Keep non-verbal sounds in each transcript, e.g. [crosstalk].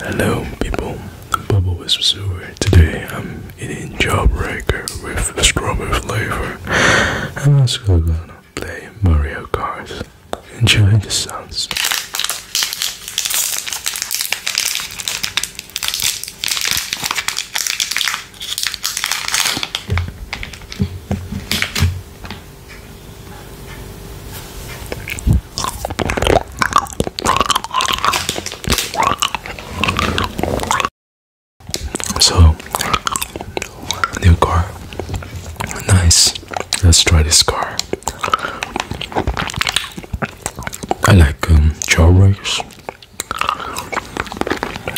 Hello, people. Bubble Wisp Sewer. Today I'm eating Jawbreaker with strawberry flavor. I'm also gonna play Mario Kart. Enjoy the sounds. So, new car. Nice. Let's try this car. I like um, jawbreakers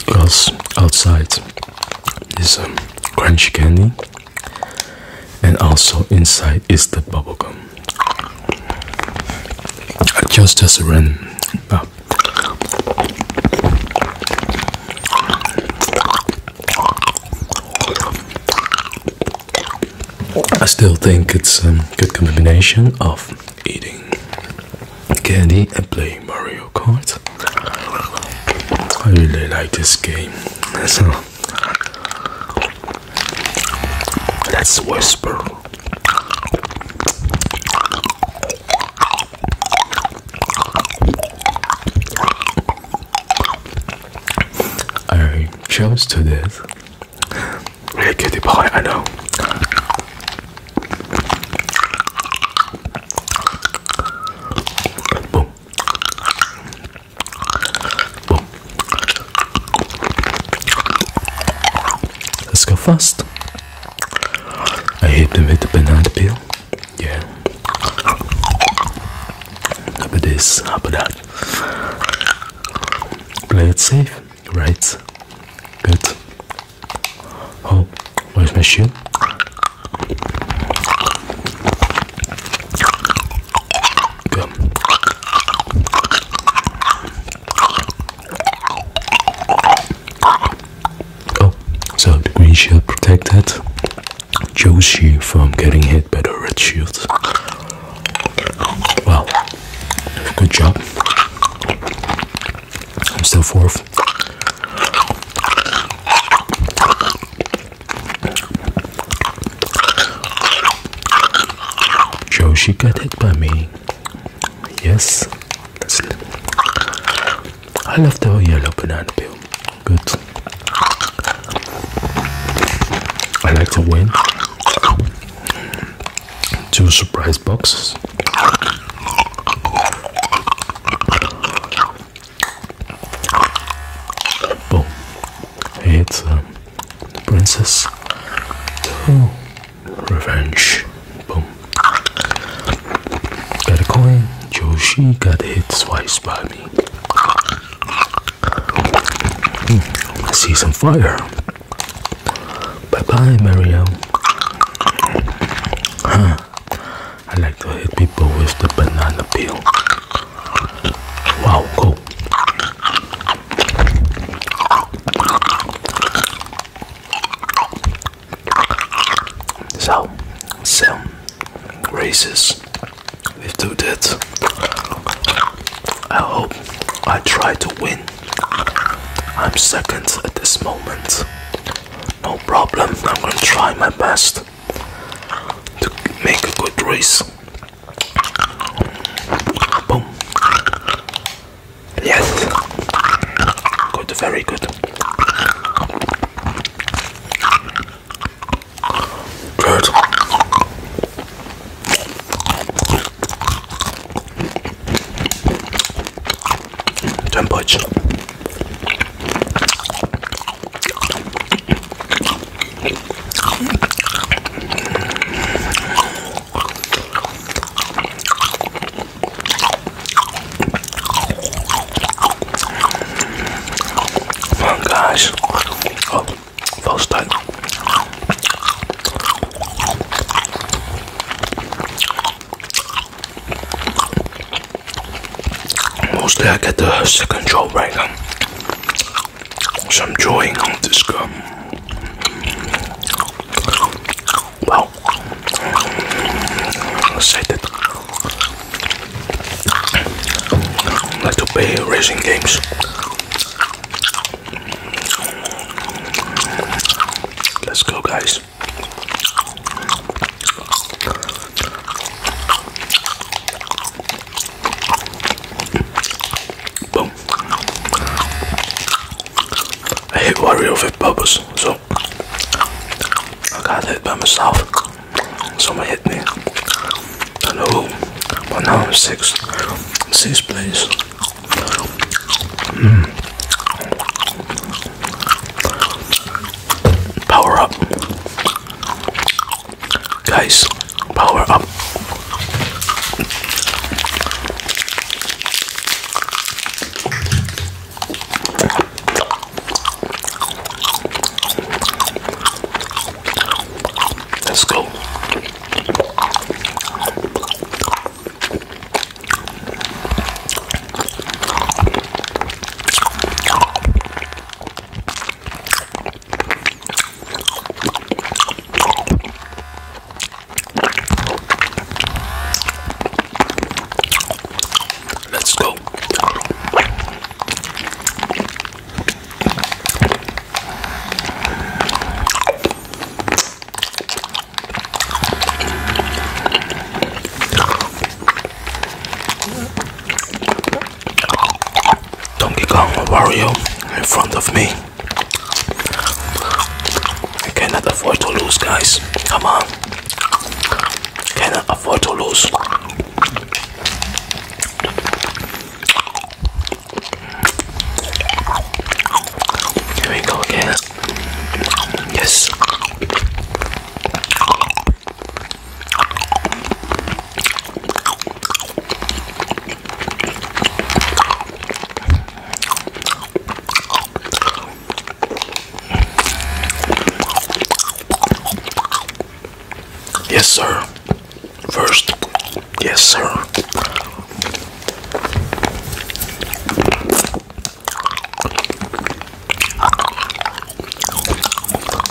because outside is um, crunchy candy, and also inside is the bubblegum. I just as a random. Uh, still think it's a good combination of eating candy and playing Mario Kart. I really like this game. So let's whisper. I chose to this. Really cutie pie, I know. Boom. Boom. Let's go fast. I hit them with the banana peel. Yeah. How about this? How about that? Play it safe, right? Good. Oh, where's my shoe? Good. Oh, so the green shield protected Yoshi from getting hit by the red shield. Wow, good job. I'm still fourth. Yoshi got hit by me. Yes, that's it. I love the yellow banana peel. Good. I like to win. Two surprise boxes. Boom. It's um, Princess. Two. Revenge. Boom. Got a coin. Yoshi got hit twice by me. Hmm, I see some fire. Bye bye, Mario. Huh. I like to hit people with the banana peel. Wow, cool. So, some races we've do that. I hope I try to win. I'm second at this moment. No problem, I'm gonna try my best to make a good race. Boom. Yes. Good, very good. Temperature. Come on, guys. Oh, false start. Mostly I get the second job right um, now. So I'm enjoying this gum. Wow. Excited. like to play racing games. I hit Wario with bubbles, so I got hit by myself. Someone hit me. I don't know but now I'm six, sixth place. Mm. Power up, guys. Power up. Let's go. Let's go. Donkey Kong Wario in front of me. I cannot afford to lose, guys. Come on. Cannot afford to lose. Here we go again. Yes. Yes, sir. First. Yes, sir.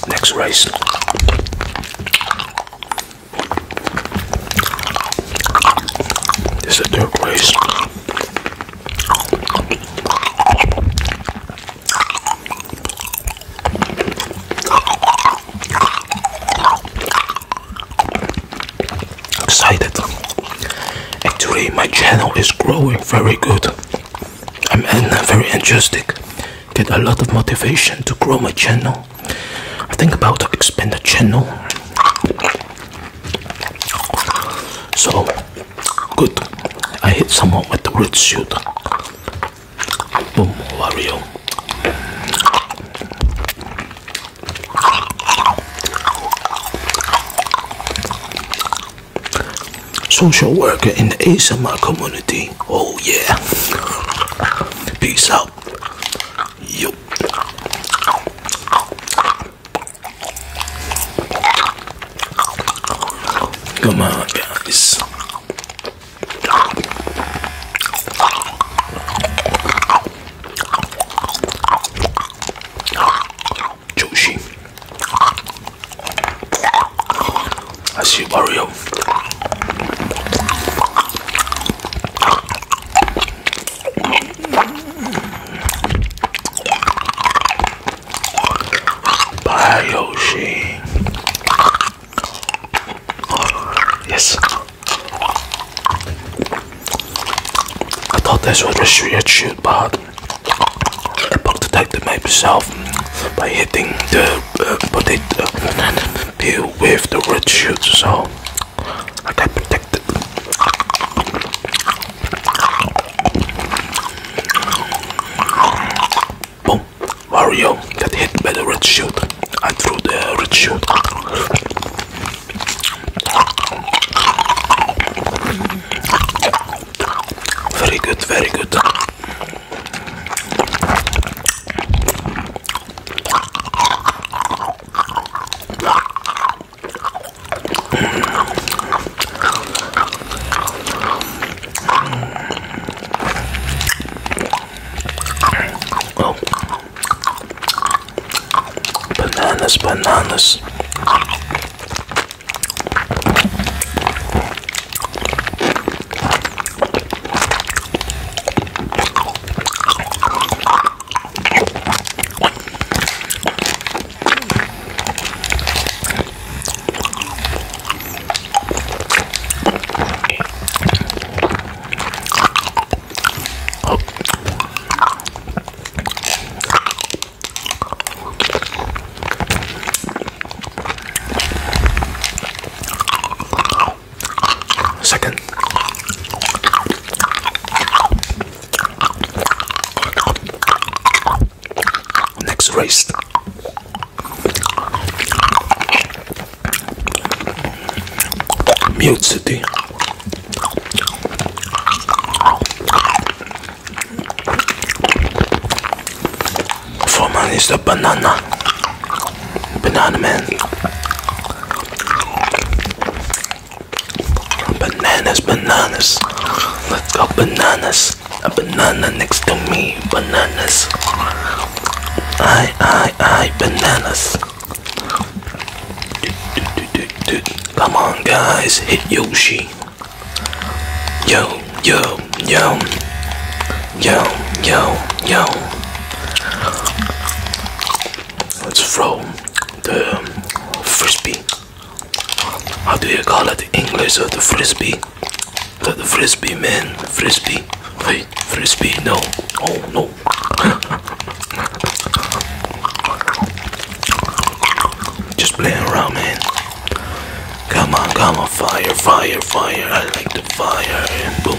Next race. This is the third race. Excited. Actually, my channel is growing very good. I'm very enthusiastic. Get a lot of motivation to grow my channel. I think about to expand the channel. So good. I hit someone with the red suit. Boom, Wario. Social worker in the ASMR community. Oh yeah. Peace out. Yup. Come on, guys. Yoshi. I see Wario. Bye, Yoshi. Yes. I this was a straight shoot, but I protected myself by hitting the uh, potato peel with the red shoot, so I got protected. Boom. Wario got hit by the red shoot. I threw the red shoot. Very good, very good. Oh. Bananas, bananas. Raised. Mute City. For man is the banana. Banana man. Bananas, bananas. Let's go bananas. A banana next to me. Bananas. I, I, I, bananas. Come on, guys, hit Yoshi. Yo, yo, yo. Yo, yo, yo. Let's throw the frisbee. How do you call it in English? Uh, the frisbee. The, the frisbee, man. Frisbee. Wait, frisbee. No. Oh, no. [laughs] playing around, man. Come on, come on, fire, fire, fire. I like the fire. And boom.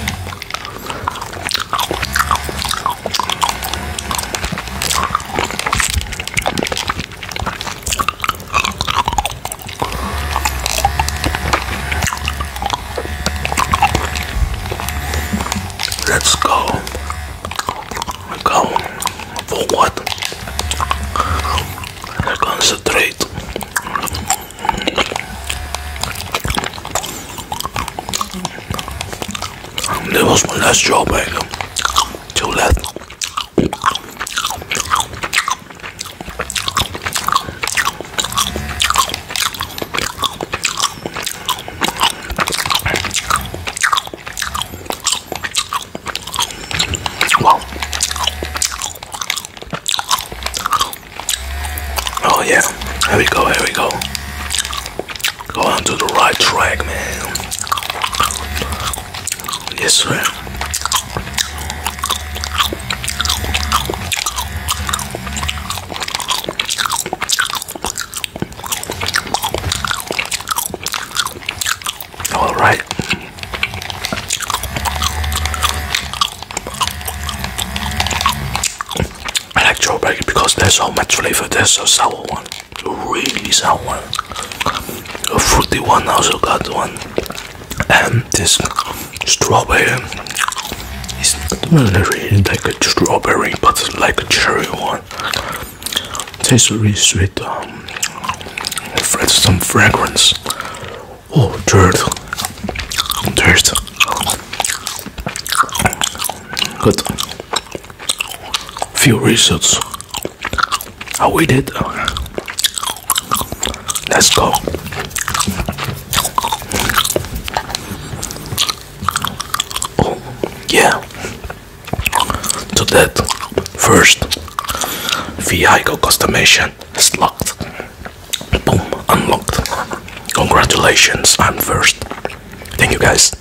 Let's go. Go. For what? Concentrate. That last job, man. Wow. Oh yeah, here we go, here we go. Go on to the right track, man. Yes, sir. All right. I like there's so much flavor. There's a sour one, a really sour one, a fruity one. Also got one, and this strawberry is not really like a strawberry, but like a cherry one. Tastes really sweet. Um, some fragrance. Oh, dirt, dirt. Good few results. How we did. Let's go. Oh, yeah. To that first vehicle customization is locked. Boom, unlocked. Congratulations, I'm first. Thank you guys.